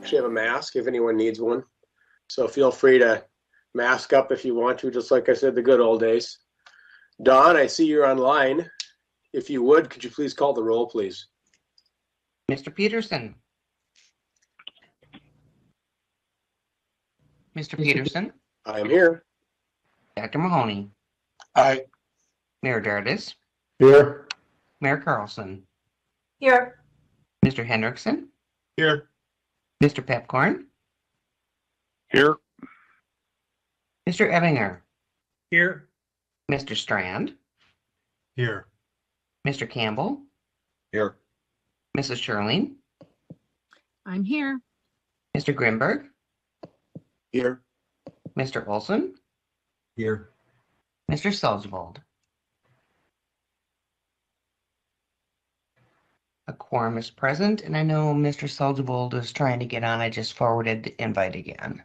actually have a mask if anyone needs one. So feel free to mask up if you want to, just like I said, the good old days. Don, I see you're online. If you would, could you please call the roll, please? Mr. Peterson. Mr. Peterson, I am here. Dr. Mahoney, Aye. Mayor Dardis, Here. Mayor Carlson, Here. Mr. Hendrickson, Here. Mr. Piepkorn, Here. Mr. Ebinger, Here. Mr. Strand, Here. Mr. Campbell, Here. Mrs. Scherling, I'm here. Mr. Grindberg, Here. Mr. Olson, Here. Mr. Salzwald. A quorum is present, and I know Mr. Salzwald is trying to get on. I just forwarded the invite again.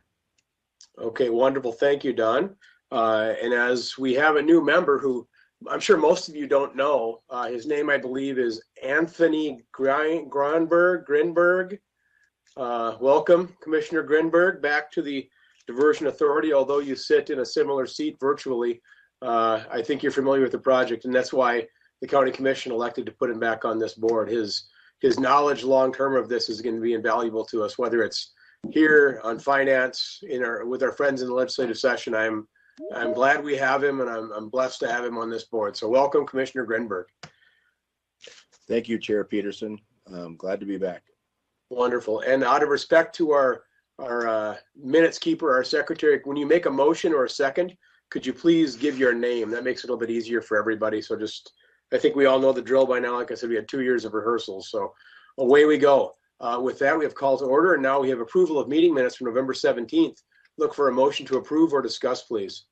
Okay, wonderful. Thank you, Don. Uh, and as we have a new member who I'm sure most of you don't know, uh, his name I believe is Anthony Grin- Grindberg. Uh, welcome, Commissioner Grindberg, back to the Diversion Authority. Although you sit in a similar seat virtually, uh, I think you're familiar with the project, and that's why the county commission elected to put him back on this board. His his knowledge long term of this is going to be invaluable to us, whether it's here on finance in our with our friends in the legislative session. I'm I'm glad we have him, and I'm I'm blessed to have him on this board. So welcome, Commissioner Grindberg. Thank you, Chair Peterson. I'm glad to be back. Wonderful. And out of respect to our our uh, minutes keeper, our secretary, when you make a motion or a second, could you please give your name? That makes it a little bit easier for everybody. So just, I think we all know the drill by now. Like I said, we had two years of rehearsals, so away we go. Uh, with that, we have call to order, and now we have approval of meeting minutes from November 17th. Look for a motion to approve or discuss, please.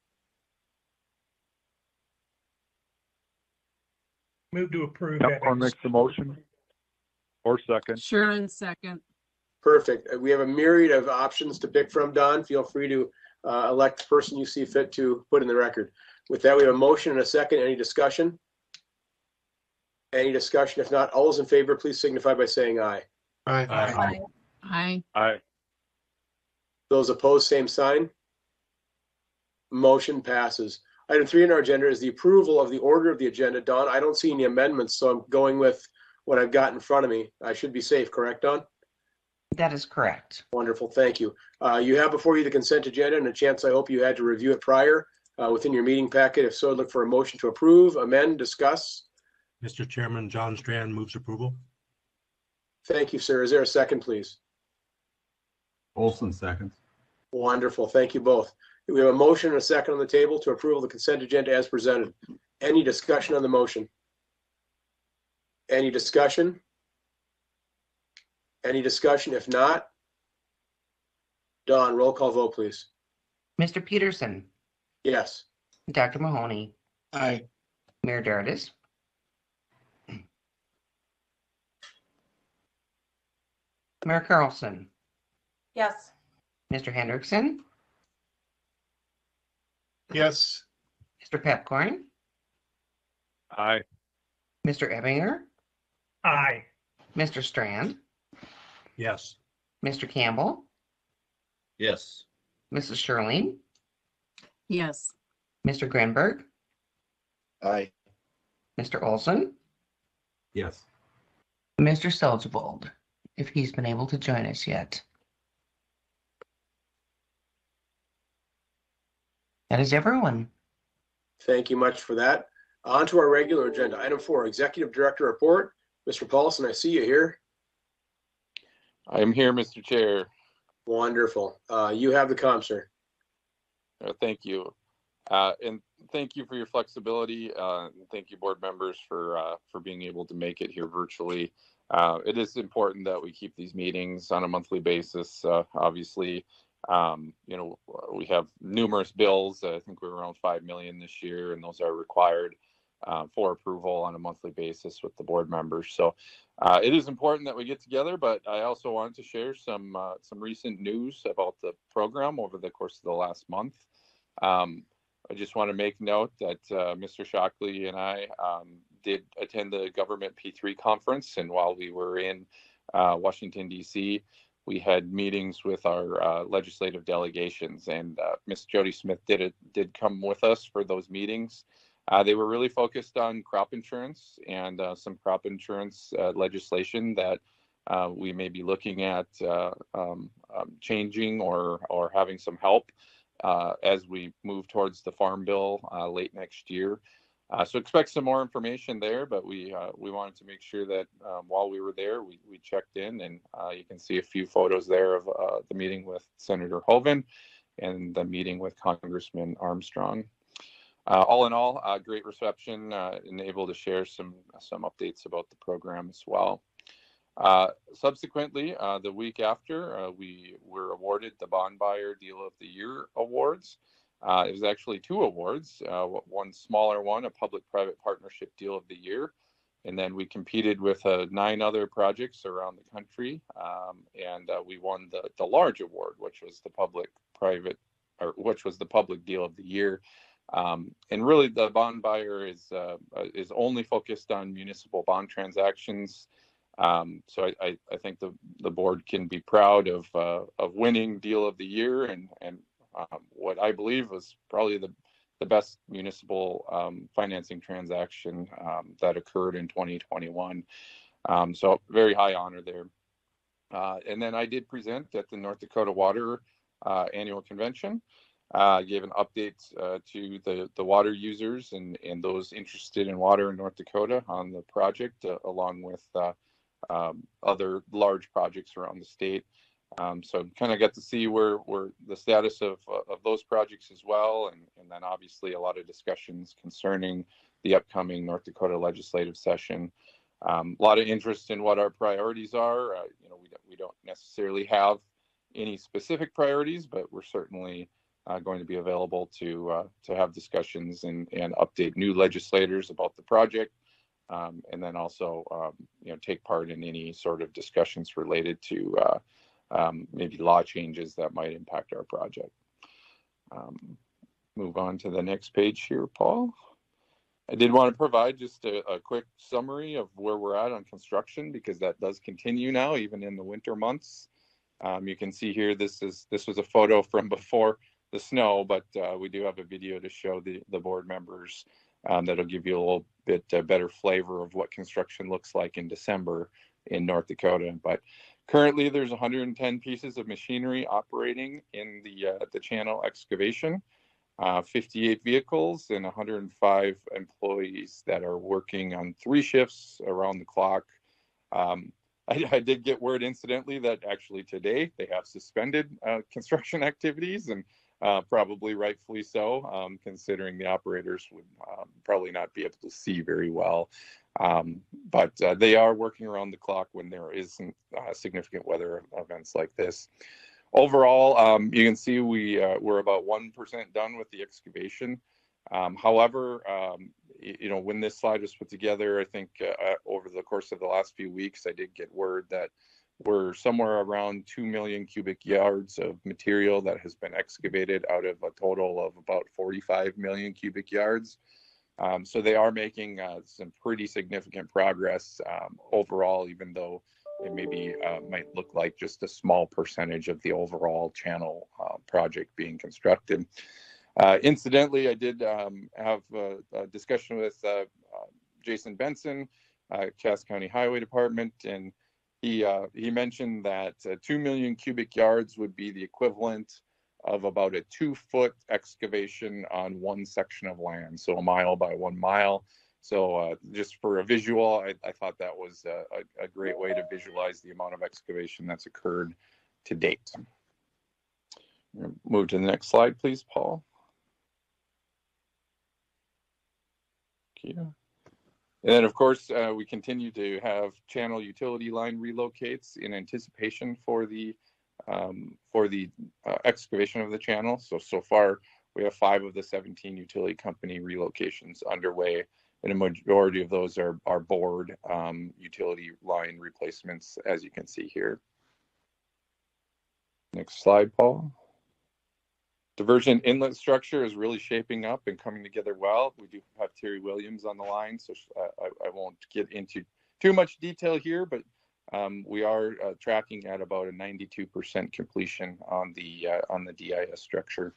Move to approve. Piepkorn makes the motion. Or second. Sure in second. Perfect. Uh, We have a myriad of options to pick from, Don. Feel free to uh, elect the person you see fit to put in the record. With that, we have a motion and a second. Any discussion? Any discussion? If not, all those in favor, please signify by saying aye. Aye. Aye. Aye. Aye. Those opposed, same sign. Motion passes. Item three on our agenda is the approval of the order of the agenda. Don, I don't see any amendments, so I'm going with what I've got in front of me. I should be safe, correct, Don? That is correct. Wonderful, thank you. Uh, You have before you the consent agenda and a chance, I hope you had to review it prior uh, within your meeting packet. If so, look for a motion to approve, amend, discuss. Mr. Chairman, John Strand moves approval. Thank you, sir. Is there a second, please? Olson seconds. Wonderful, thank you both. We have a motion and a second on the table to approve the consent agenda as presented. Any discussion on the motion? Any discussion? Any discussion? If not, Don, roll call vote, please. Mr. Peterson, Yes. Dr. Mahoney, Aye. Mayor Dardis. Mayor Carlson, Yes. Mr. Hendrickson, Yes. Mr. Piepkorn, Aye. Mr. Ebinger, Aye. Mr. Strand, Yes. Mr. Campbell, Yes. Mrs. Scherling, Yes. Mr. Grindberg, Aye. Mr. Olson, Yes. Mr. Salzwald, if he's been able to join us yet. That is everyone. Thank you much for that. On to our regular agenda. Item four, Executive Director Report. Mr. Paulsen, I see you here. I am here, Mr. Chair. Wonderful. Uh, You have the comp, sir. Uh, Thank you. Uh, And thank you for your flexibility. uh, Thank you, board members, for, uh, for being able to make it here virtually. Uh, It is important that we keep these meetings on a monthly basis. Uh, Obviously, um, you know, we have numerous bills. I think we're around 5 million this year, and those are required uh, for approval on a monthly basis with the board members. So uh, it is important that we get together, but I also wanted to share some uh, some recent news about the program over the course of the last month. Um, I just want to make note that uh, Mr. Shockley and I um, did attend the government P3 conference, and while we were in uh, Washington D.C., we had meetings with our uh, legislative delegations, and uh, Jody Smith did it did come with us for those meetings. Uh, they were really focused on crop insurance and uh, some crop insurance uh, legislation that we may be looking at um, um, changing or or having some help as we move towards the farm bill late next year. Uh, so expect some more information there, but we uh, we wanted to make sure that um, while we were there, we, we checked in, and uh, you can see a few photos there of uh, the meeting with Senator Hoeven and the meeting with Congressman Armstrong. Uh, all in all, uh, great reception and able to share some some updates about the program as well. Subsequently, the week after, we were awarded the Bond Buyer Deal of the Year awards. Uh, it was actually two awards, uh, one smaller one, a public-private partnership deal of the year, and then we competed with uh, nine other projects around the country, um, and uh, we won the the large award, which was the public-private, or which was the public deal of the year. Um, and really, the bond buyer is uh, uh, is only focused on municipal bond transactions. Um, so I, I, I think the, the board can be proud of uh, of winning deal of the year and and um, what I believe was probably the the best municipal um, financing transaction um, that occurred in 2021. Um, so very high honor there. Uh, and then I did present at the North Dakota Water uh, Annual Convention. Uh, gave an update uh, to the, the water users and, and those interested in water in North Dakota on the project, uh, along with uh, um, other large projects around the state. Um, so kind of got to see where, where the status of, uh, of those projects as well. And, and then obviously a lot of discussions concerning the upcoming North Dakota legislative session. Um, a lot of interest in what our priorities are. Uh, you know, we don't, we don't necessarily have any specific priorities, but we're certainly uh, going to be available to uh, to have discussions and, and update new legislators about the project, um, and then also um, you know take part in any sort of discussions related to uh, um, maybe law changes that might impact our project. Um, move on to the next page here, Paul. I did want to provide just a, a quick summary of where we're at on construction because that does continue now, even in the winter months. Um, you can see here this is this was a photo from before the snow, but uh, we do have a video to show the, the board members um, that'll give you a little bit uh, better flavor of what construction looks like in December in North Dakota. But currently, there's 110 pieces of machinery operating in the uh, the channel excavation, uh, 58 vehicles, and 105 employees that are working on three shifts around the clock. Um, I, I, did get word incidentally that actually today they have suspended uh, construction activities and uh, probably rightfully so, um, considering the operators would um, probably not be able to see very well. Um, but uh, they are working around the clock when there isn't uh, significant weather events like this. Overall, um, you can see we uh, we're about one percent done with the excavation. Um, however, um, you know when this slide was put together, I think uh, over the course of the last few weeks, I did get word that we're somewhere around 2 million cubic yards of material that has been excavated out of a total of about 45 million cubic yards. Um, so they are making uh, some pretty significant progress um, overall, even though it maybe uh, might look like just a small percentage of the overall channel uh, project being constructed. Uh, incidentally, I did um, have a, a, discussion with uh, uh, Jason Benson, Cass County Highway Department, and he uh, he mentioned that uh, two million cubic yards would be the equivalent of about a two foot excavation on one section of land, so a mile by one mile. So uh, just for a visual, I, I thought that was a, a, great way to visualize the amount of excavation that's occurred to date. Move to the next slide, please, Paul. Kia. And then, of course, uh, we continue to have channel utility line relocates in anticipation for the um, for the uh, excavation of the channel. So so far, we have five of the 17 utility company relocations underway, and a majority of those are are board um, utility line replacements, as you can see here. Next slide, Paul. Diversion inlet structure is really shaping up and coming together well. We do have Terry Williams on the line, so I, I, won't get into too much detail here, but um, we are uh, tracking at about a 92% completion on the uh, on the DIS structure.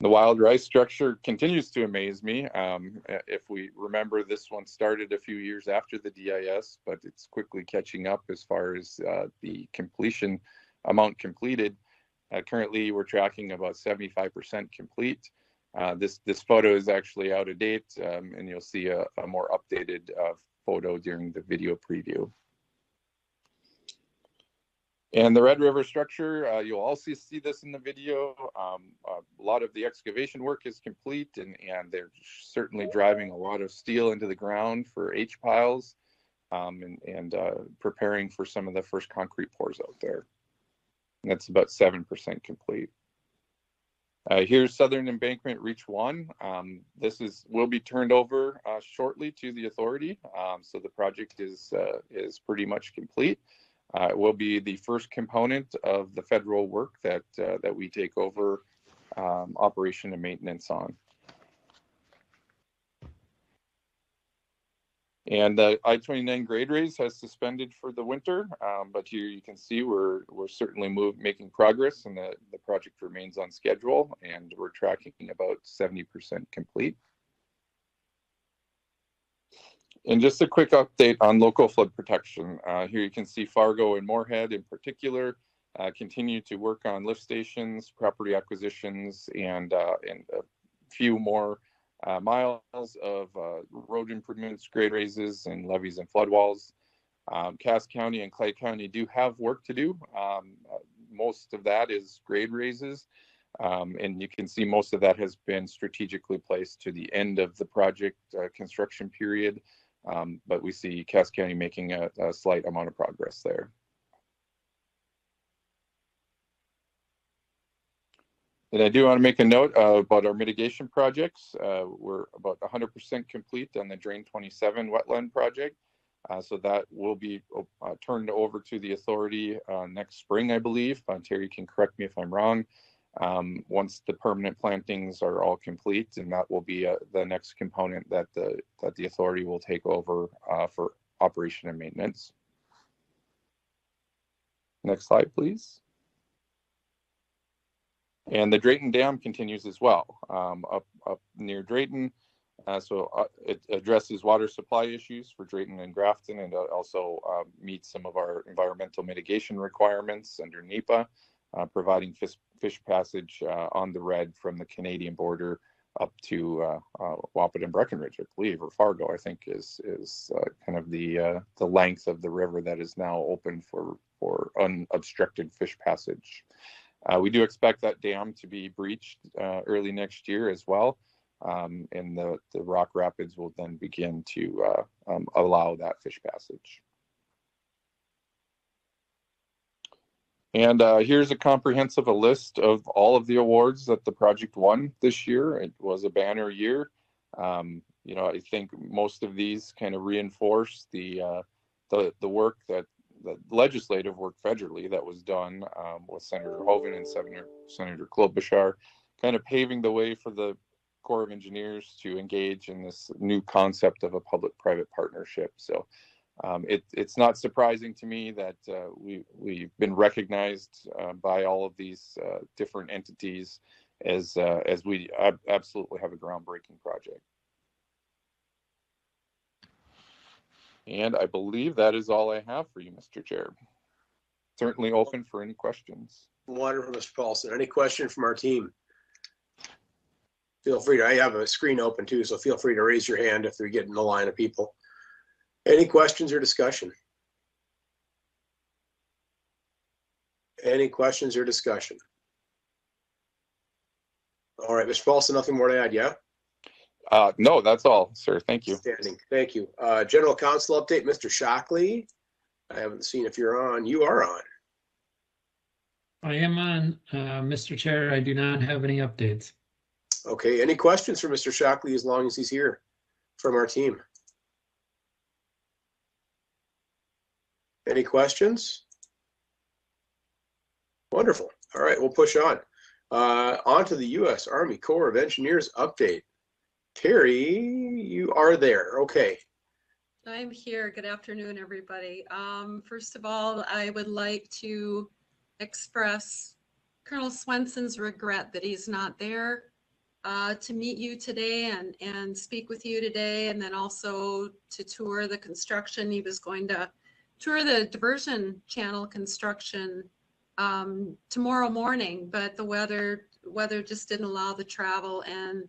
The wild rice structure continues to amaze me. Um, if we remember, this one started a few years after the DIS, but it's quickly catching up as far as uh, the completion amount completed. Uh, currently, we're tracking about 75% complete. Uh, this this photo is actually out of date, um, and you'll see a, a more updated uh, photo during the video preview. And the Red River structure, uh, you'll also see this in the video. Um, a lot of the excavation work is complete, and and they're certainly driving a lot of steel into the ground for H piles, um, and and uh, preparing for some of the first concrete pours out there. That's about seven percent complete. Uh, here's Southern Embankment Reach One. Um, this is will be turned over uh, shortly to the authority. Um, so the project is uh, is pretty much complete. Uh, it will be the first component of the federal work that uh, that we take over um, operation and maintenance on. And the I-29 grade raise has suspended for the winter, um, but here you can see we're we're certainly move, making progress, and the the project remains on schedule, and we're tracking about 70% complete. And just a quick update on local flood protection. Uh, here you can see Fargo and Moorhead in particular uh, continue to work on lift stations, property acquisitions, and uh, and a few more uh, miles of uh, road improvements, grade raises, and levees and flood walls. Um, Cass County and Clay County do have work to do. Um, uh, most of that is grade raises. Um, and you can see most of that has been strategically placed to the end of the project uh, construction period. Um, but we see Cass County making a, a slight amount of progress there. And I do want to make a note uh, about our mitigation projects. Uh, we're about 100% complete on the Drain 27 wetland project. Uh, so that will be uh, turned over to the authority uh, next spring, I believe. Uh, Terry can correct me if I'm wrong. Um, once the permanent plantings are all complete, and that will be the next component that the that the authority will take over for operation and maintenance. Next slide, please. And the Drayton Dam continues as well, um, up, up near Drayton. Uh, so uh, it addresses water supply issues for Drayton and Grafton and uh, also um, meets some of our environmental mitigation requirements under NEPA, uh, providing fish, fish passage uh, on the red from the Canadian border up to uh, Wahpeton and Breckenridge, I believe, or Fargo, I think is is kind of the the length of the river that is now open for for unobstructed fish passage. Uh, we do expect that dam to be breached uh, early next year as well. Um, and the, the rock rapids will then begin to uh, um, allow that fish passage. And uh, here's a comprehensive a list of all of the awards that the project won this year. It was a banner year. Um, you know, I think most of these kind of reinforce the uh, the the work that the legislative work federally that was done um, with Senator Hoeven and Senator Senator Klobuchar, kind of paving the way for the Corps of Engineers to engage in this new concept of a public-private partnership. So um, it, it's not surprising to me that uh, we we've been recognized uh, by all of these uh, different entities as uh, as we ab- absolutely have a groundbreaking project. And I believe that is all I have for you, Mr. Chair. Certainly open for any questions. Wonderful, Mr. Paulsen. Any question from our team? Feel free to, I have a screen open too, so feel free to raise your hand if we get in the line of people. Any questions or discussion? Any questions or discussion? All right, Mr. Paulsen, nothing more to add, yeah? Uh, no, that's all, sir. Thank you. Standing, thank you. Uh, General Counsel update, Mr. Shockley. I haven't seen if you're on. You are on. I am on, uh, Mr. Chair. I do not have any updates. Okay, any questions for Mr. Shockley as long as he's here from our team? Any questions? Wonderful. All right, we'll push on. Uh, on to the U.S. Army Corps of Engineers update. Terry, you are there. Okay. I'm here. Good afternoon, everybody. Um, first of all, I would like to express Colonel Swenson's regret that he's not there uh, to meet you today and, and speak with you today, and then also to tour the construction. He was going to tour the diversion channel construction um, tomorrow morning, but the weather weather just didn't allow the travel, and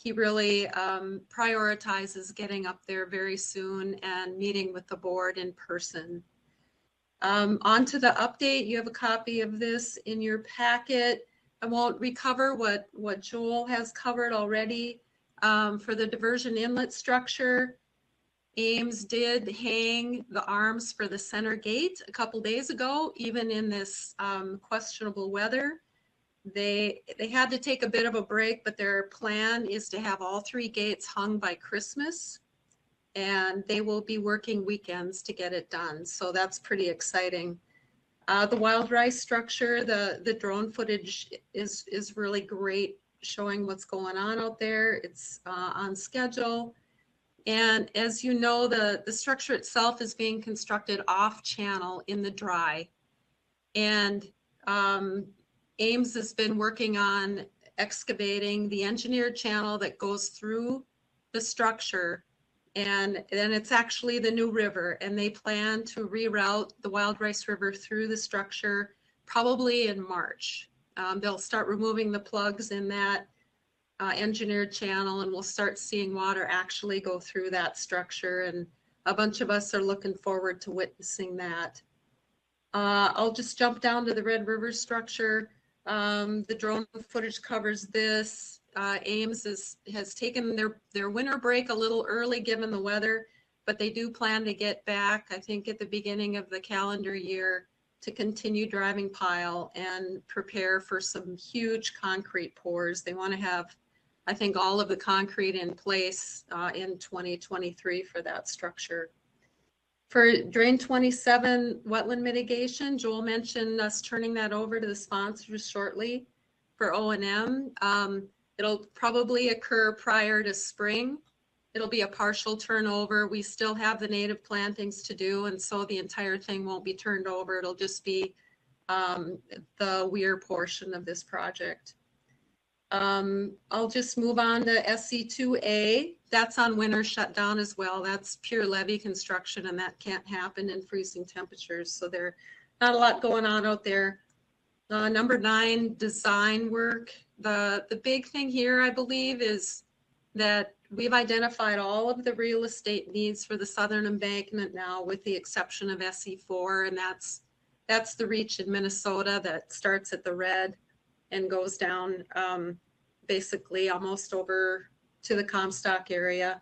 he really um, prioritizes getting up there very soon and meeting with the board in person. Um, on to the update. You have a copy of this in your packet. I won't recover what, what Joel has covered already. Um, for the diversion inlet structure, Ames did hang the arms for the center gate a couple days ago, even in this um, questionable weather. They they had to take a bit of a break, but their plan is to have all three gates hung by Christmas, and they will be working weekends to get it done. So that's pretty exciting. Uh, the wild rice structure, the the drone footage is is really great, showing what's going on out there. It's uh, on schedule. And as you know, the, the structure itself is being constructed off channel in the dry. And um, Ames has been working on excavating the engineered channel that goes through the structure. And then it's actually the new river, and they plan to reroute the Wild Rice River through the structure probably in March. Um, they'll start removing the plugs in that uh, engineered channel and we'll start seeing water actually go through that structure and a bunch of us are looking forward to witnessing that. Uh, I'll just jump down to the Red River structure. Um, the drone footage covers this. Uh, Ames is, has taken their, their winter break a little early given the weather, but they do plan to get back, I think, at the beginning of the calendar year to continue driving pile and prepare for some huge concrete pours. They want to have I think all of the concrete in place uh, in 2023 for that structure. For drain 27 wetland mitigation, Joel mentioned us turning that over to the sponsors shortly for O and M. Um, it'll probably occur prior to spring. It'll be a partial turnover. We still have the native plantings to do, and so the entire thing won't be turned over. It'll just be um, the weir portion of this project. Um, I'll just move on to SE2A. That's on winter shutdown as well. That's pure levee construction and that can't happen in freezing temperatures. So there, not a lot going on out there. Uh, number nine, design work. The, the big thing here, I believe, is that we've identified all of the real estate needs for the southern embankment now, with the exception of SE4, and that's that's the reach in Minnesota that starts at the red and goes down um, basically almost over to the Comstock area.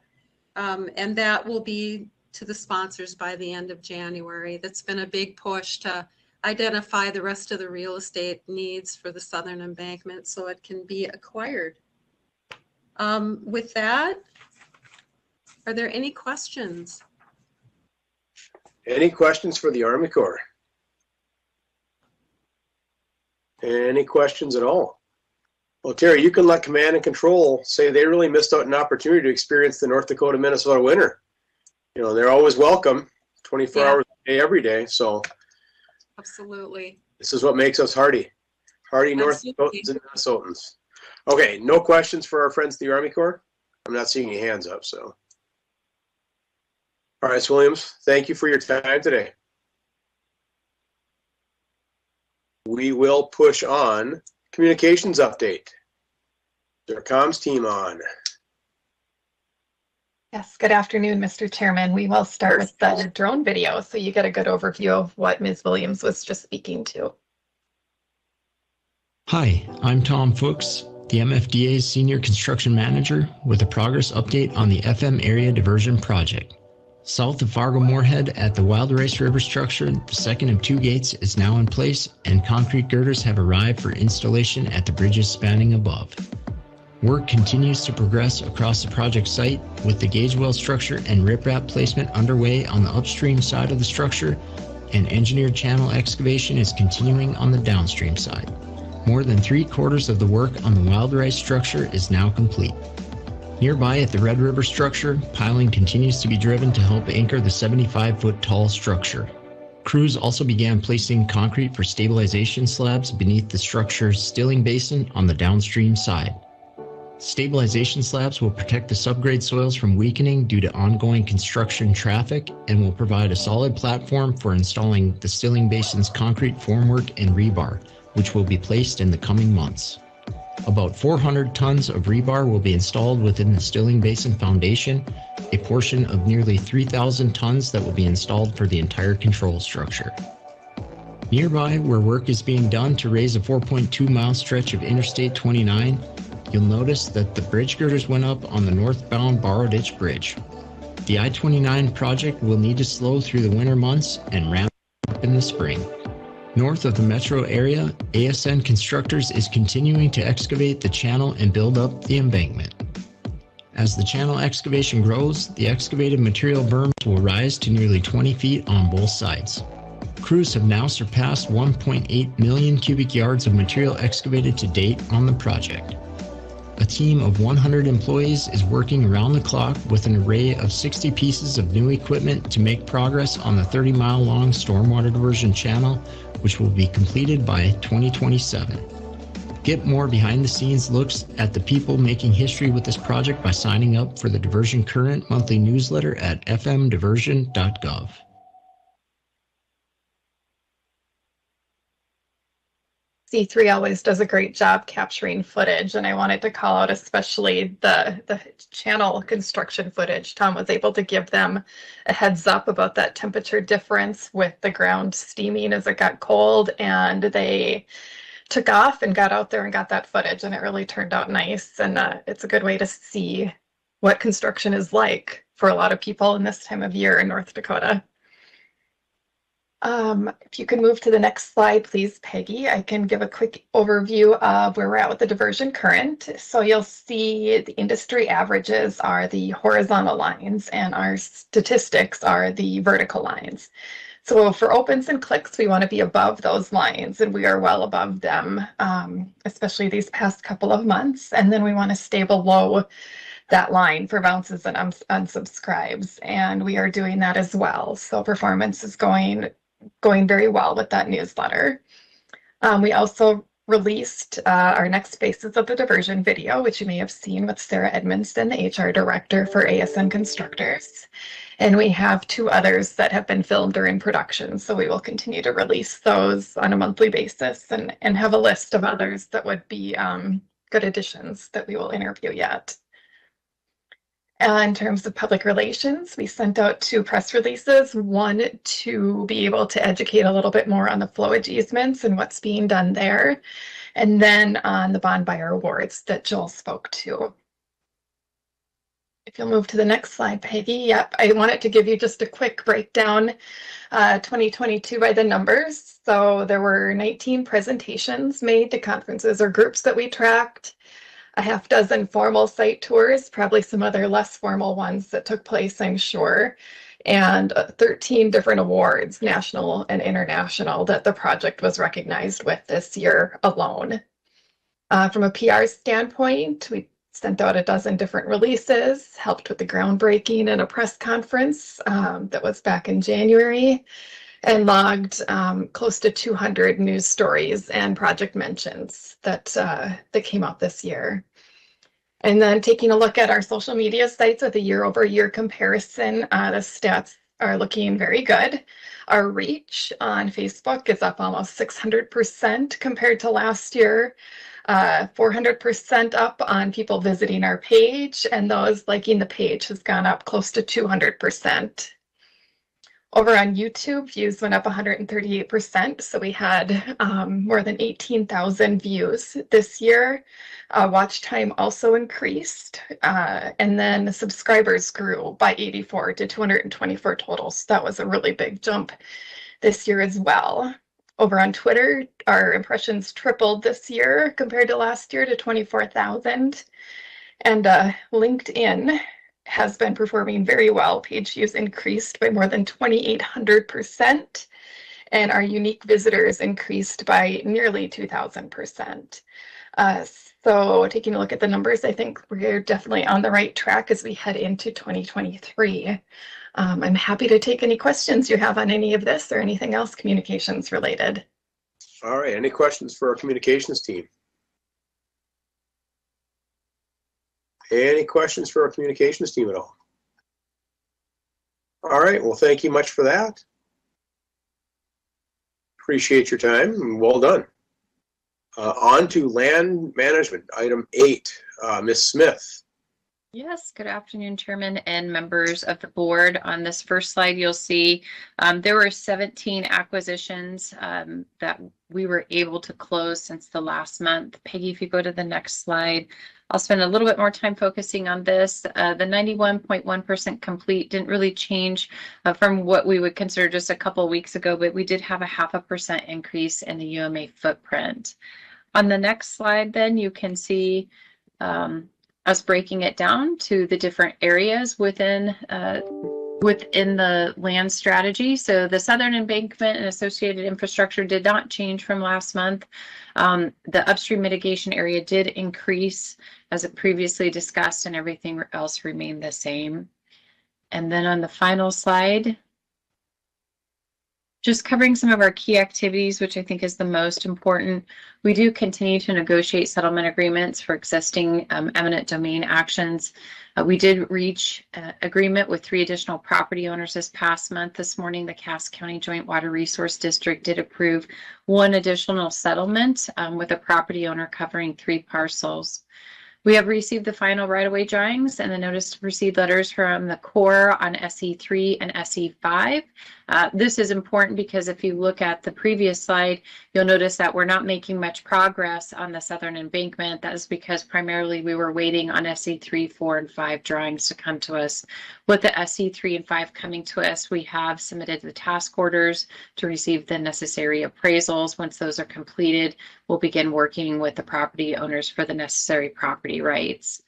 Um, and that will be to the sponsors by the end of January. That's been a big push to identify the rest of the real estate needs for the southern embankment so it can be acquired. Um, with that, are there any questions? Any questions for the Army Corps? Any questions at all? Well, Terry, you can let command and control say they really missed out an opportunity to experience the North Dakota Minnesota winter. You know, they're always welcome 24 Yeah. hours a day, every day. So Absolutely. this is what makes us hardy. Hardy North Absolutely. Dakotans and Minnesotans. Okay, no questions for our friends at the Army Corps? I'm not seeing any hands up, so. All right, Ms. Williams, thank you for your time today. We will push on communications update. Their comms team on. Yes, good afternoon, Mr. Chairman. We will start with the drone video so you get a good overview of what Ms. Williams was just speaking to. Hi, I'm Tom Fuchs, the MFDA's Senior Construction Manager, with a progress update on the FM Area Diversion Project. South of Fargo Moorhead at the Wild Rice River structure, the second of two gates is now in place and concrete girders have arrived for installation at the bridges spanning above. Work continues to progress across the project site with the gauge well structure and riprap placement underway on the upstream side of the structure and engineered channel excavation is continuing on the downstream side. More than three quarters of the work on the wild rice structure is now complete. Nearby at the Red River structure, piling continues to be driven to help anchor the 75 foot tall structure. Crews also began placing concrete for stabilization slabs beneath the structure's stilling basin on the downstream side. Stabilization slabs will protect the subgrade soils from weakening due to ongoing construction traffic and will provide a solid platform for installing the stilling basin's concrete formwork and rebar, which will be placed in the coming months. About 400 tons of rebar will be installed within the Stilling Basin Foundation, a portion of nearly 3,000 tons that will be installed for the entire control structure. Nearby, where work is being done to raise a 4.2 mile stretch of Interstate 29, you'll notice that the bridge girders went up on the northbound Borrow Ditch Bridge. The I 29 project will need to slow through the winter months and ramp up in the spring. North of the metro area, ASN Constructors is continuing to excavate the channel and build up the embankment. As the channel excavation grows, the excavated material berms will rise to nearly 20 feet on both sides. Crews have now surpassed 1.8 million cubic yards of material excavated to date on the project. A team of 100 employees is working around the clock with an array of 60 pieces of new equipment to make progress on the 30 mile long stormwater diversion channel which will be completed by 2027. Get more behind the scenes looks at the people making history with this project by signing up for the Diversion Current monthly newsletter at fmdiversion.gov. C3 always does a great job capturing footage, and I wanted to call out especially the the channel construction footage. Tom was able to give them a heads up about that temperature difference with the ground steaming as it got cold, and they took off and got out there and got that footage, and it really turned out nice. And uh, it's a good way to see what construction is like for a lot of people in this time of year in North Dakota. Um, if you can move to the next slide, please, Peggy, I can give a quick overview of where we're at with the diversion current. So you'll see the industry averages are the horizontal lines and our statistics are the vertical lines. So for opens and clicks, we want to be above those lines and we are well above them, um, especially these past couple of months. And then we want to stay below that line for bounces and unsubscribes. And we are doing that as well. So performance is going going very well with that newsletter. Um, we also released uh, our next phases of the diversion video, which you may have seen with Sarah Edmonston, the HR director for ASN Constructors. And we have two others that have been filmed or in production. So we will continue to release those on a monthly basis and, and have a list of others that would be um, good additions that we will interview yet. Uh, in terms of public relations, we sent out two press releases. One to be able to educate a little bit more on the flowage easements and what's being done there. And then on the bond buyer awards that Joel spoke to. If you'll move to the next slide, Peggy. Yep, I wanted to give you just a quick breakdown uh, 2022 by the numbers. So there were 19 presentations made to conferences or groups that we tracked a half dozen formal site tours, probably some other less formal ones that took place, I'm sure, and uh, 13 different awards, national and international, that the project was recognized with this year alone. Uh, from a PR standpoint, we sent out a dozen different releases, helped with the groundbreaking and a press conference um, that was back in January and logged um, close to 200 news stories and project mentions that uh, that came out this year. And then taking a look at our social media sites with a year over year comparison, uh, the stats are looking very good. Our reach on Facebook is up almost 600% compared to last year. Uh, 400% up on people visiting our page, and those liking the page has gone up close to 200%. Over on YouTube, views went up 138%. So we had um, more than 18,000 views this year. Uh, watch time also increased. Uh, and then the subscribers grew by 84 to 224 total. So that was a really big jump this year as well. Over on Twitter, our impressions tripled this year compared to last year to 24,000. And uh, LinkedIn has been performing very well. Page views increased by more than 2,800%, and our unique visitors increased by nearly 2,000%. Uh, so taking a look at the numbers, I think we're definitely on the right track as we head into 2023. Um, I'm happy to take any questions you have on any of this or anything else communications related. All right, any questions for our communications team? Any questions for our communications team at all? All right, well, thank you much for that. Appreciate your time well done. Uh, on to land management, item eight, uh, Ms. Smith. Yes, good afternoon, Chairman and members of the board. On this first slide, you'll see um, there were 17 acquisitions um, that we were able to close since the last month. Peggy, if you go to the next slide, I'll spend a little bit more time focusing on this. Uh, the 91.1% complete didn't really change uh, from what we would consider just a couple weeks ago, but we did have a half a percent increase in the UMA footprint. On the next slide, then you can see um, us breaking it down to the different areas within uh, within the land strategy. So the southern embankment and associated infrastructure did not change from last month. Um, the upstream mitigation area did increase as it previously discussed and everything else remained the same. And then on the final slide, just covering some of our key activities, which I think is the most important. We do continue to negotiate settlement agreements for existing um, eminent domain actions. Uh, we did reach uh, agreement with three additional property owners this past month. This morning, the Cass County Joint Water Resource District did approve one additional settlement um, with a property owner covering three parcels. We have received the final right-of-way drawings and the notice to proceed letters from the Corps on SE3 and SE5. Uh, this is important because if you look at the previous slide, you'll notice that we're not making much progress on the southern embankment. That is because primarily we were waiting on SE3, 4, and 5 drawings to come to us. With the SE3 and 5 coming to us, we have submitted the task orders to receive the necessary appraisals. Once those are completed, we'll begin working with the property owners for the necessary property rights.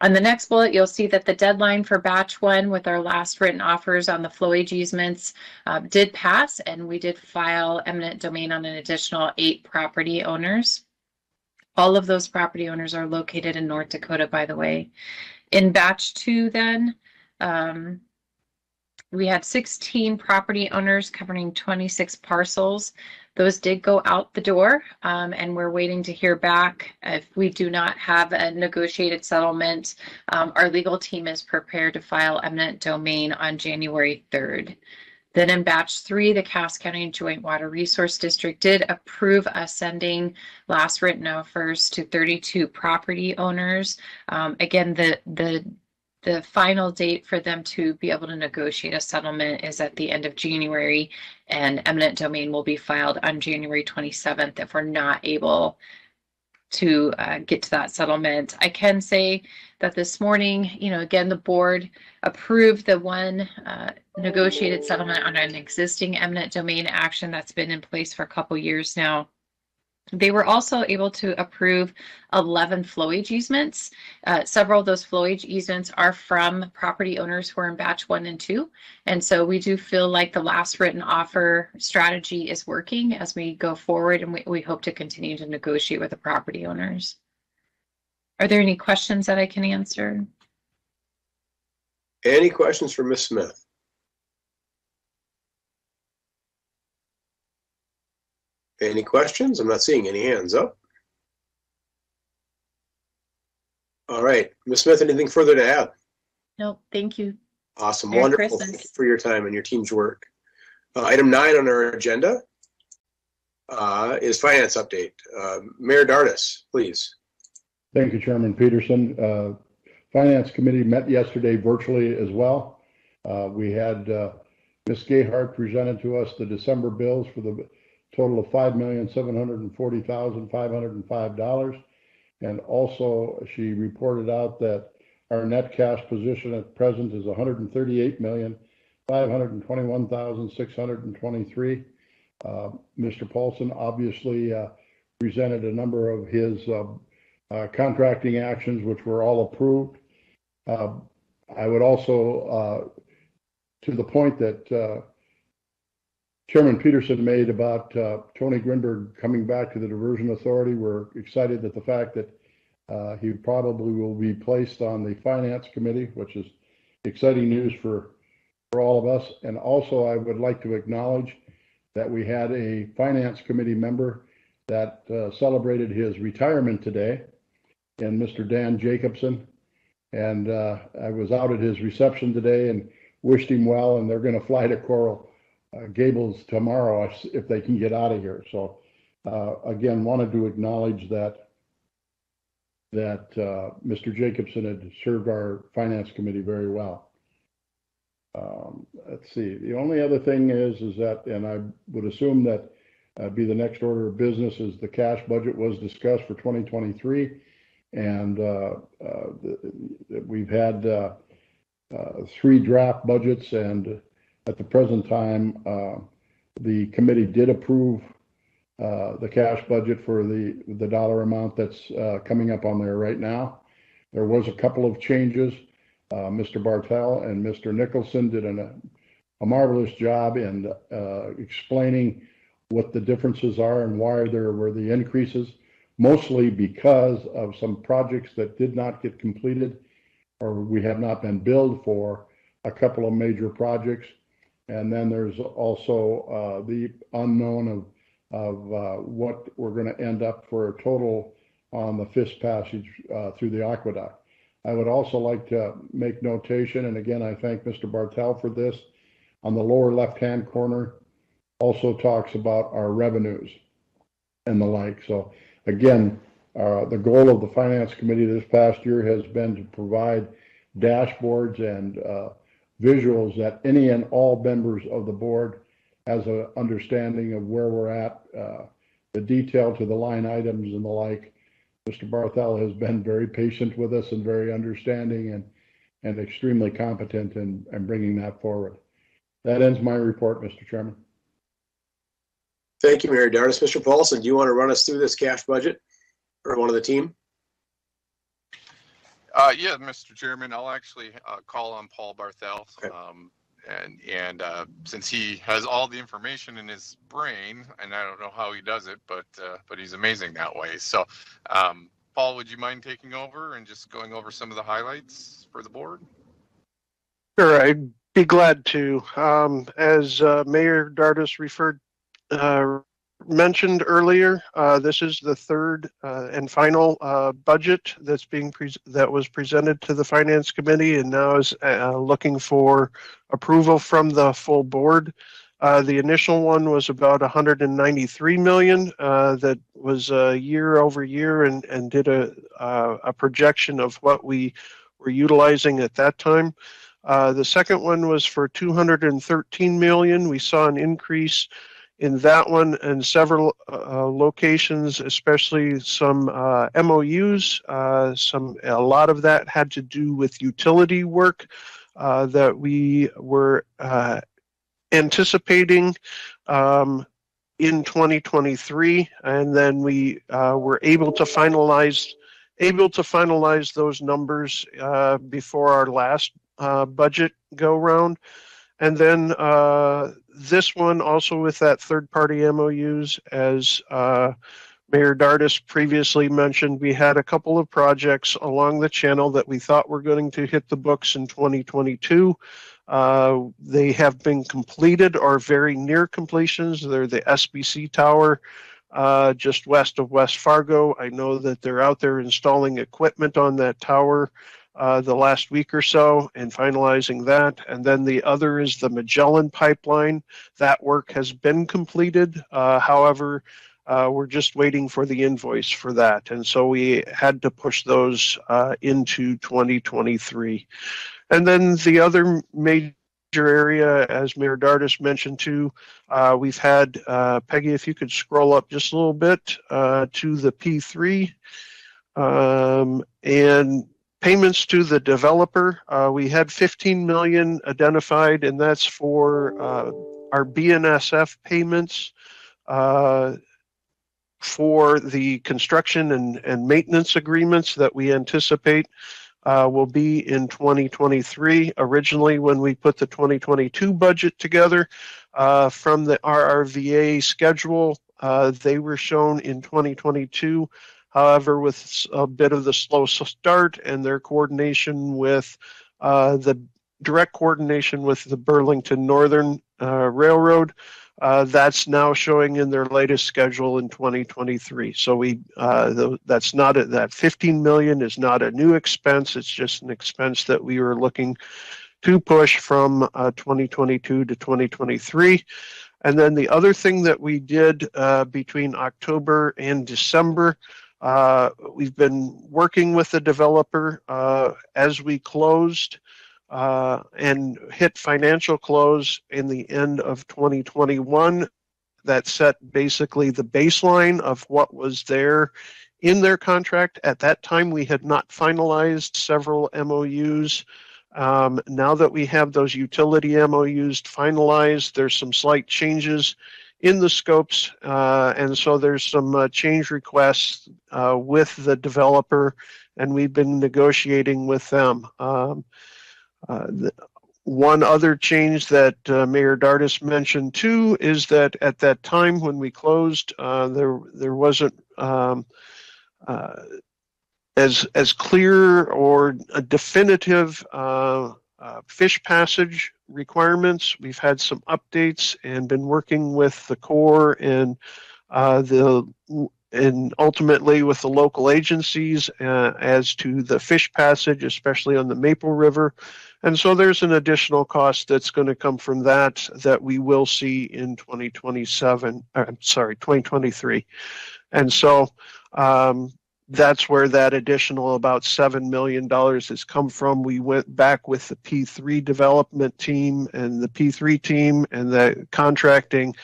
On the next bullet, you'll see that the deadline for batch one with our last written offers on the flowage easements uh, did pass, and we did file eminent domain on an additional eight property owners. All of those property owners are located in North Dakota, by the way. In batch two, then, um, we had 16 property owners covering 26 parcels. Those did go out the door, um, and we're waiting to hear back. If we do not have a negotiated settlement, um, our legal team is prepared to file eminent domain on January 3rd. Then in batch three, the Cass County Joint Water Resource District did approve us sending last written offers to 32 property owners. Um, again, the the the final date for them to be able to negotiate a settlement is at the end of January, and eminent domain will be filed on January 27th if we're not able to uh, get to that settlement. I can say that this morning, you know, again, the board approved the one uh, negotiated settlement on an existing eminent domain action that's been in place for a couple years now. They were also able to approve 11 flowage easements. Uh, several of those flowage easements are from property owners who are in batch one and two. And so we do feel like the last written offer strategy is working as we go forward and we, we hope to continue to negotiate with the property owners. Are there any questions that I can answer? Any questions for Ms. Smith? Any questions? I'm not seeing any hands up. All right, Ms. Smith, anything further to add? No, thank you. Awesome, Merry wonderful. Christmas. Thank you for your time and your team's work. Uh, item nine on our agenda uh, is finance update. Uh, Mayor Dardis, please. Thank you, Chairman Peterson. Uh, Finance Committee met yesterday virtually as well. Uh, We had uh, Ms. Gayhart presented to us the December bills for the total of five million, seven hundred and forty thousand, five hundred and five dollars. And also, she reported out that our net cash position at present is one hundred and thirty-eight million, five hundred and twenty-one thousand, six hundred and twenty-three. Uh, Mr. Paulsen obviously uh, presented a number of his uh, uh, contracting actions, which were all approved. Uh, I would also, uh, to the point that Chairman Peterson made about uh, Tony Grindberg coming back to the Diversion Authority. We're excited that the fact that uh, he probably will be placed on the Finance Committee, which is exciting news for, for all of us. And also, I would like to acknowledge that we had a Finance Committee member that uh, celebrated his retirement today, and Mr. Dan Jacobson. And uh, I was out at his reception today and wished him well, and they're going to fly to Coral uh, Gables tomorrow if, they can get out of here. So uh, again, wanted to acknowledge that that uh, Mr. Jacobson had served our finance committee very well. Um, let's see. The only other thing is, is that, and I would assume that uh, be the next order of business is the cash budget was discussed for 2023, and uh, uh, the, we've had uh, uh, three draft budgets, and at the present time, uh, the committee did approve uh, the cash budget for the, the dollar amount that's uh, coming up on there right now. There was a couple of changes. Uh, Mr. Barthel and Mr. Nicholson did an, a marvelous job in uh, explaining what the differences are and why there were the increases, mostly because of some projects that did not get completed or we have not been billed for a couple of major projects. And then there's also uh, the unknown of of uh, what we're going to end up for a total on the fish passage uh, through the aqueduct. I would also like to make notation, and again, I thank Mr. Barthel for this. On the lower left-hand corner, also talks about our revenues and the like. So again, uh, the goal of the Finance Committee this past year has been to provide dashboards and uh, visuals that any and all members of the board has an understanding of where we're at, uh, the detail to the line items and the like. Mr. Barthel has been very patient with us and very understanding and, and extremely competent in, in bringing that forward. That ends my report, Mr. Chairman. Thank you, Mayor Dardis. Mr. Paulsen, do you want to run us through this cash budget or one of the team? Uh, yeah, Mr. Chairman, I'll actually uh, call on Paul Barthel. Um, and and uh, since he has all the information in his brain, and I don't know how he does it, but uh, but he's amazing that way. So, um, Paul, would you mind taking over and just going over some of the highlights for the board? Sure, I'd be glad to. Um, as uh, Mayor Dardis referred uh, mentioned earlier, uh, this is the third uh, and final uh, budget that's being that was presented to the Finance Committee, and now is uh, looking for approval from the full board. Uh, the initial one was about 193 million. Uh, that was year over year, and and did a a projection of what we were utilizing at that time. the second one was for 213 million. We saw an increase in that one and several uh, locations, especially some uh, MOUs. Uh, some a lot of that had to do with utility work uh, that we were uh, anticipating um, in 2023, and then we uh, were able to finalize able to finalize those numbers before our last budget go round. And then this one also with that third party MOUs, as uh, Mayor Dardis previously mentioned, we had a couple of projects along the channel that we thought were going to hit the books in 2022. Uh, they have been completed or very near completions. They're the SBC Tower uh, just west of West Fargo. I know that they're out there installing equipment on that tower uh, the last week or so and finalizing that. And then the other is the Magellan pipeline. That work has been completed. Uh, however, uh, we're just waiting for the invoice for that. And so we had to push those uh, into 2023. And then the other major area, as Mayor Dardis mentioned too, uh, we've had, uh, Peggy, if you could scroll up just a little bit uh, to the P3. Um, and payments to the developer, uh, we had 15 million identified, and that's for uh, our BNSF payments uh, for the construction and, and maintenance agreements that we anticipate uh, will be in 2023. Originally, when we put the 2022 budget together, uh, from the RRVA schedule. Uh, they were shown in 2022. However, with a bit of the slow start and their coordination with uh, the direct coordination with the Burlington Northern uh, Railroad, uh, that's now showing in their latest schedule in 2023. So we uh, th- that's not a, that 15 million is not a new expense. It's just an expense that we were looking to push from uh, 2022 to 2023. And then the other thing that we did uh, between October and December, uh, we've been working with the developer uh, as we closed uh, and hit financial close in the end of 2021. That set basically the baseline of what was there in their contract. At that time, we had not finalized several MOUs. Um, now that we have those utility MOUs finalized, there's some slight changes in the scopes, uh, and so there's some uh, change requests uh, with the developer, and we've been negotiating with them. Um, the, one other change that uh, Mayor Dardis mentioned too is that at that time when we closed, uh, there there wasn't um, uh, as as clear or a definitive fish passage requirements. We've had some updates and been working with the Corps and uh, the and ultimately with the local agencies uh, as to the fish passage, especially on the Maple River. And so there's an additional cost that's going to come from that that we will see in 2027. uh, I'm sorry, 2023. And so um, that's where that additional about $7 million has come from. We went back with the P3 development team and the P3 team and the contracting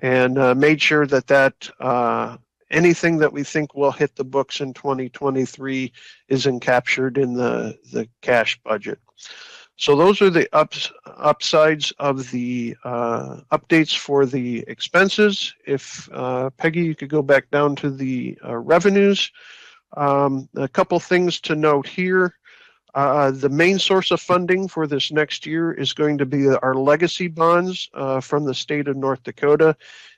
and uh, made sure that that uh, anything that we think will hit the books in 2023 is captured in the, the cash budget. So those are the ups, upsides of the uh, updates for the expenses. If uh, Peggy, you could go back down to the uh, revenues. Um, a couple things to note here. Uh, the main source of funding for this next year is going to be our legacy bonds uh, from the state of North Dakota.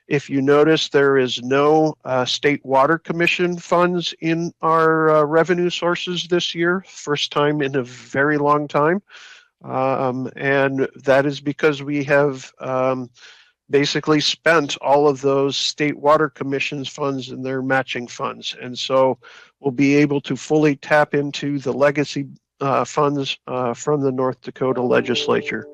If you notice, there is no uh, state water commission funds in our uh, revenue sources this year, first time in a very long time. Um, and that is because we have um, basically spent all of those state water commissions funds and their matching funds. And so we'll be able to fully tap into the legacy uh, funds uh, from the North Dakota legislature.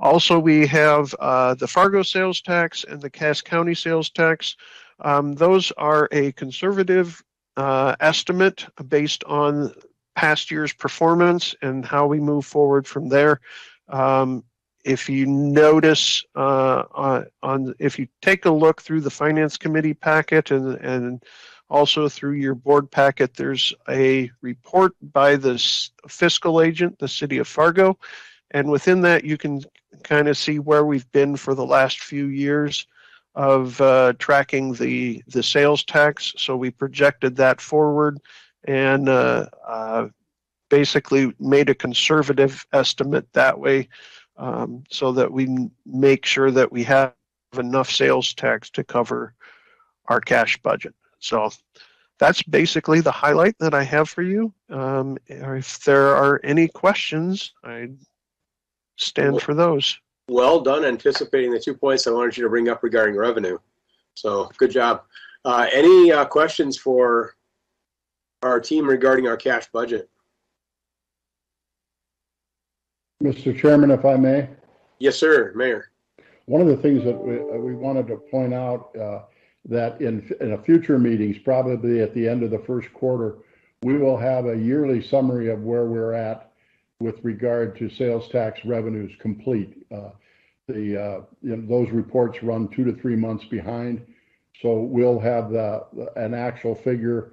Also, we have uh, the Fargo sales tax and the Cass County sales tax. Um, those are a conservative uh, estimate based on past year's performance and how we move forward from there. Um, if you notice uh, on, on, if you take a look through the finance committee packet and and also through your board packet, there's a report by the fiscal agent, the city of Fargo, and within that you can kind of see where we've been for the last few years of uh, tracking the the sales tax. So we projected that forward and uh, uh, basically made a conservative estimate that way um, so that we make sure that we have enough sales tax to cover our cash budget. So that's basically the highlight that I have for you. Um, if there are any questions, I stand for those. Well done anticipating the two points I wanted you to bring up regarding revenue. So good job. Uh, any uh, questions for our team regarding our cash budget? Mr. Chairman, if I may, Yes, sir, Mayor. one of the things that we, uh, we wanted to point out, uh, that in, in a future meetings, probably at the end of the first quarter, we will have a yearly summary of where we're at with regard to sales tax revenues complete. Uh, The, uh, you know, those reports run two to three months behind. So we'll have the, an actual figure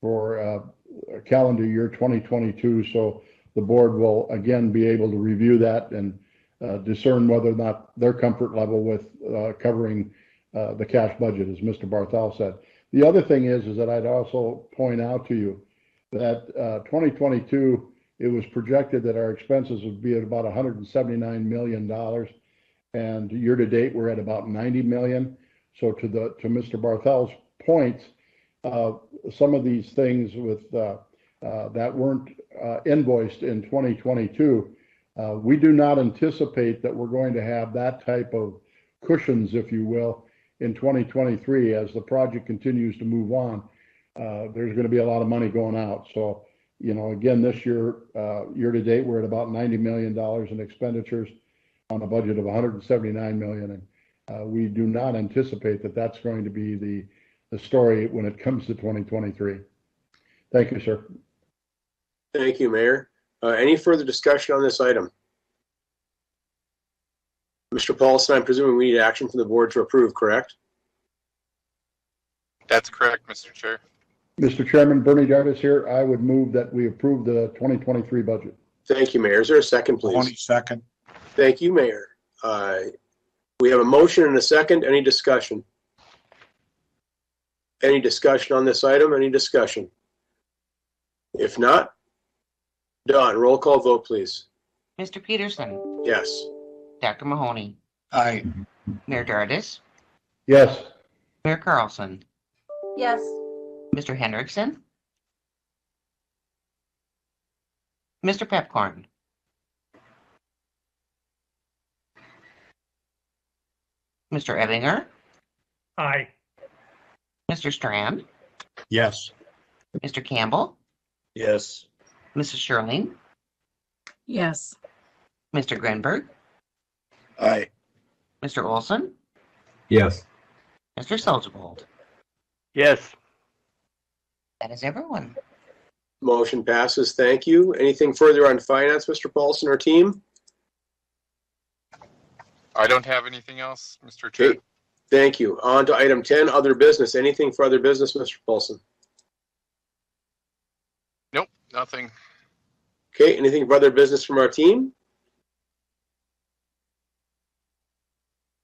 for uh, calendar year 2022. So the board will again be able to review that and uh, discern whether or not their comfort level with uh, covering uh, the cash budget, as Mr. Barthel said. The other thing is, is that I'd also point out to you that uh, 2022, it was projected that our expenses would be at about 179 million dollars, And year-to-date, we're at about 90 million. So to the, to Mr. Barthel's point, uh, some of these things with, uh, uh, that weren't uh, invoiced in 2022, uh, we do not anticipate that we're going to have that type of cushions, if you will, in 2023 as the project continues to move on. Uh, There's going to be a lot of money going out. So, you know, again, this year, uh, year-to-date, we're at about $90 million in expenditures on a budget of 179 million. And uh, we do not anticipate that that's going to be the, the story when it comes to 2023. Thank you, sir. Thank you, Mayor. Any further discussion on this item? Mr. Paulsen, I'm presuming we need action from the board to approve, correct? That's correct, Mr. Chair. Mr. Chairman, Bernie Dardis here. I would move that we approve the 2023 budget. Thank you, Mayor. Is there a second, please? second. Thank you, Mayor. Uh, We have a motion and a second. Any discussion? Any discussion on this item? Any discussion? If not, Don, roll call vote, please. Mr. Peterson, Yes. Dr. Mahoney, Aye. Mayor Dardis, Yes, Mayor Carlson, Yes. Mr. Hendrickson, Mr. Piepkorn, Mr. Ebinger, Aye. Mr. Strand, Yes. Mr. Campbell, Yes. Mrs. Scherling, Yes. Mr. Grindberg, Aye. Mr. Olson, Yes. Mr. Solzebold. Yes. That is everyone. Motion passes. Thank you. Anything further on finance, Mr. Paulsen or team? I don't have anything else, Mr. Chair. Okay. Thank you. On to item 10, other business. Anything for other business, Mr. Paulsen? Nope, nothing. Okay, anything for other business from our team?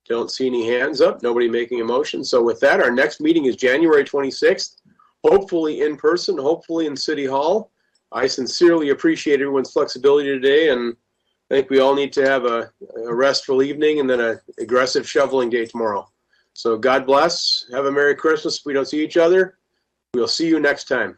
Don't see any hands up, nobody making a motion. So with that, our next meeting is January 26th, hopefully in person, hopefully in City Hall. I sincerely appreciate everyone's flexibility today, and I think we all need to have a, a restful evening and then a aggressive shoveling day tomorrow. So God bless. Have a Merry Christmas if we don't see each other. We'll see you next time.